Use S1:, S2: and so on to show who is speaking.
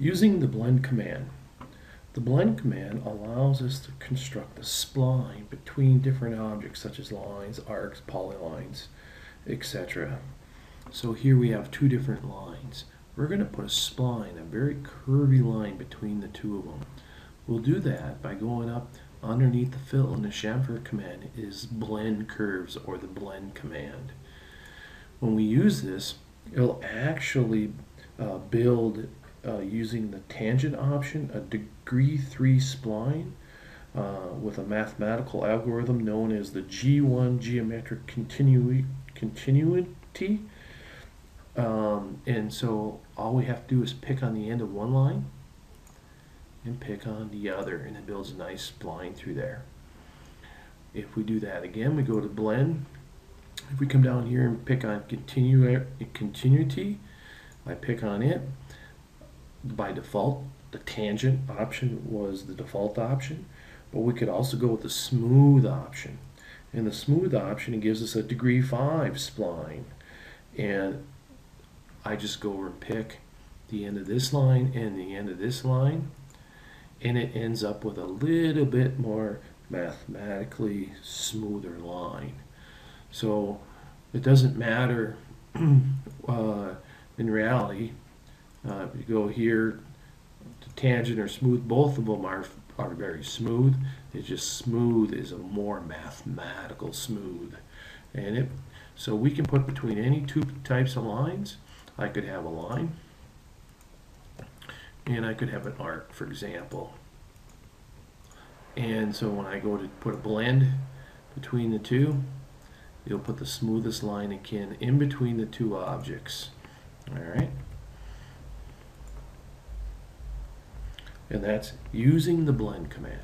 S1: Using the blend command. The blend command allows us to construct a spline between different objects such as lines, arcs, polylines, etc. So here we have two different lines. We're going to put a spline, a very curvy line between the two of them. We'll do that by going up underneath the fillet and the chamfer command is blend curves or the blend command. When we use this, it'll actually uh, build uh, using the tangent option a degree 3 spline uh, with a mathematical algorithm known as the G1 geometric continui continuity. Um, and so all we have to do is pick on the end of one line and pick on the other and it builds a nice spline through there. If we do that again, we go to blend. If we come down here and pick on continu continuity, I pick on it. By default, the tangent option was the default option, but we could also go with the smooth option. And the smooth option, gives us a degree 5 spline. And I just go over and pick the end of this line and the end of this line and it ends up with a little bit more mathematically smoother line. So it doesn't matter uh, in reality. Uh, if you go here to tangent or smooth, both of them are, are very smooth. It's just smooth is a more mathematical smooth. And it so we can put between any two types of lines. I could have a line and I could have an arc, for example. And so when I go to put a blend between the two, you'll put the smoothest line again in between the two objects. All right. And that's using the blend command.